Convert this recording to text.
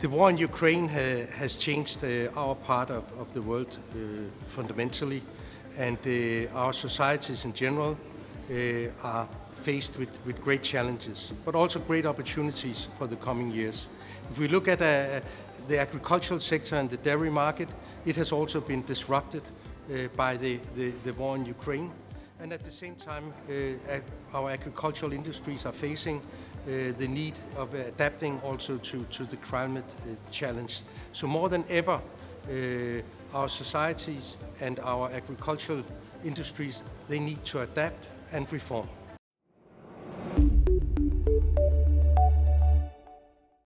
The war in Ukraine ha has changed uh, our part of, of the world uh, fundamentally, and uh, our societies in general uh, are faced with, with great challenges, but also great opportunities for the coming years. If we look at uh, the agricultural sector and the dairy market, it has also been disrupted uh, by the, the, the war in Ukraine. And at the same time, uh, our agricultural industries are facing uh, the need of adapting also to, to the climate uh, challenge. So more than ever, our societies and our agricultural industries, they need to adapt and reform.